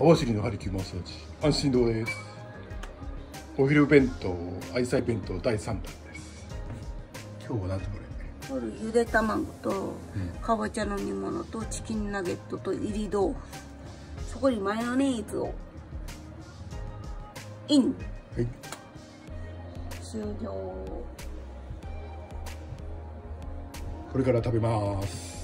網走のハリキューマッサージ。安心堂です。お昼弁当愛妻弁当第3弾です。今日は何てここれゆで卵とかぼちゃの煮物とチキンナゲットと入り豆腐。そこにマヨネーズをイン。れはい。終了。これから食べます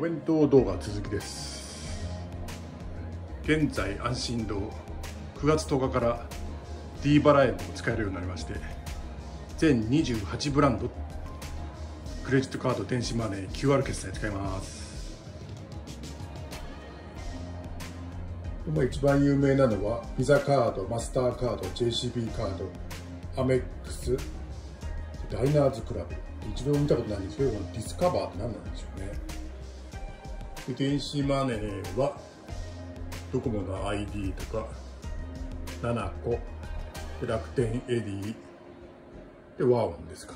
お弁当動画続きです。現在安心堂9月10日から D バラ園も使えるようになりまして全28ブランドクレジットカード電子マネー QR 決済使えます。まあ一番有名なのはビザカードマスターカード JCB カードアメックスダイナーズクラブ。一度見たことないんですけどこのディスカバーって何なんでしょうね。で電子マネーはドコモの ID とか nanaco 楽天 Edy で WAON ですか。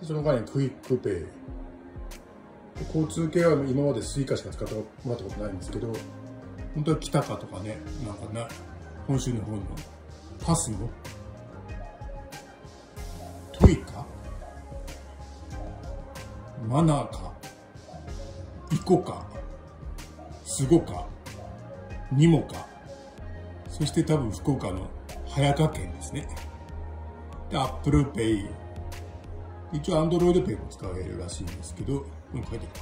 でその他にクイックペイ。交通系は今までスイカしか使ってもらったことないんですけど本当は北かとかねなんかな本州の方のパスモ、トイカ？マナカ？イコカ、スゴカ、ニモカ、そして多分福岡の早川県ですね。で、アップルペイ。一応アンドロイドペイも使えるらしいんですけど、ここに書いてあ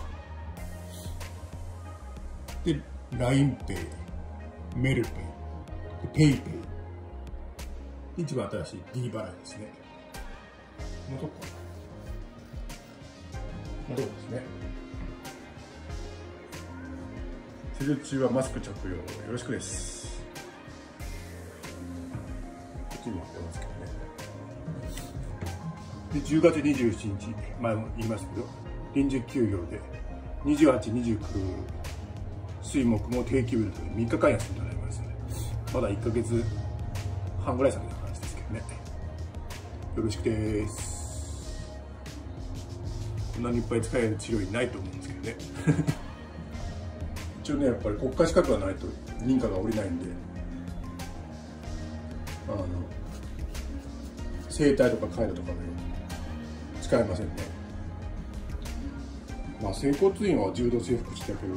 る。で、LINEPay、メルペイ、PayPay。一番新しい D 払いですね。もうどこかなもうどこですね。施術中はマスク着用よろしくです。こっちにもやってますけどね。で10月27日前も言いましたけど臨時休業で2829水木も定休日で3日間休みとなりますのでまだ1ヶ月半ぐらい先の話ですけどね。よろしくです。こんなにいっぱい使える治療院ないと思うんですけどね。応ねやっぱり国家資格がないと認可が下りないんで。あの整体とか介護とかで使えませんね。まあ整骨院は柔道整復師だけど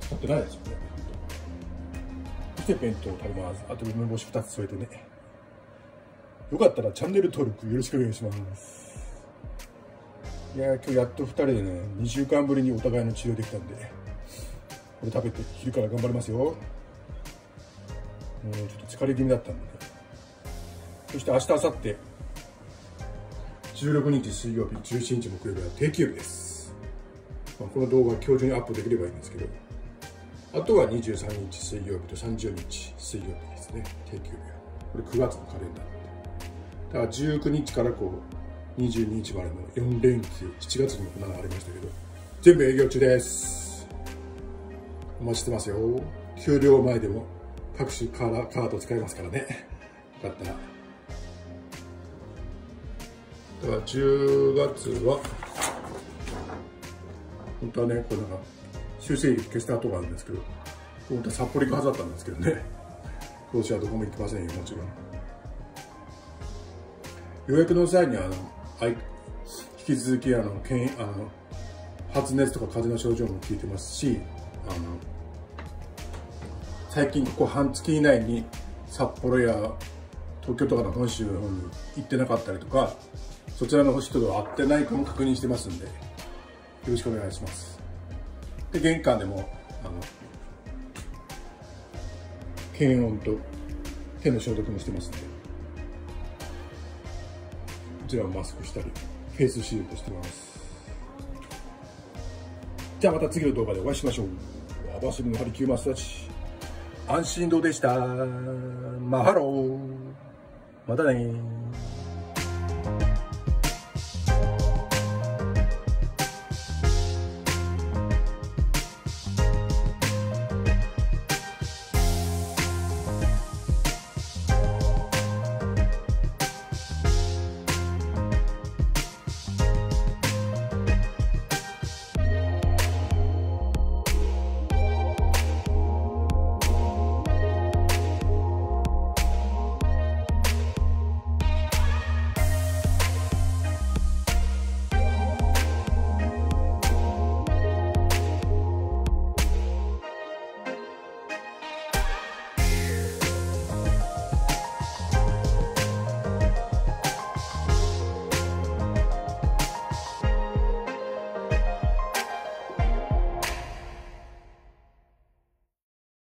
使ってないですよねそして弁当を食べますあと梅干し2つ添えてね。よかったらチャンネル登録よろしくお願いします。いや今日やっと2人でね2週間ぶりにお互いの治療できたんでこれ食べて昼から頑張りますよ。もうちょっと疲れ気味だったんで、ね、そして明日明後日16日水曜日17日木曜日は定休日です、まあ、この動画は今日中にアップできればいいんですけどあとは23日水曜日と30日水曜日ですね。定休日は。これ9月のカレンダーだから19日からこう22日までの4連休7月にもこんなのありましたけど全部営業中です。お待ちしてますよ。給料前でも各種カーカード使えますからね。よかったら。だから10月は本当はねこれなんか修正費消した後があるんですけど本当は札幌行くはずだったんですけどね。今年はどこも行きませんよもちろん。予約の際にあのあい。引き続きあのけんあの発熱とか風邪の症状も聞いてますしあの最近ここ半月以内に札幌や東京とかの本州の方に行ってなかったりとかそちらの人と会ってないかも確認してますんでよろしくお願いします。で玄関でもあの検温と手の消毒もしてますんで。ちらもマスクしたりフェイスシールドしてます。じゃあまた次の動画でお会いしましょう。網走のハリキューマッサージ。安心堂でした？ Mahalo。またね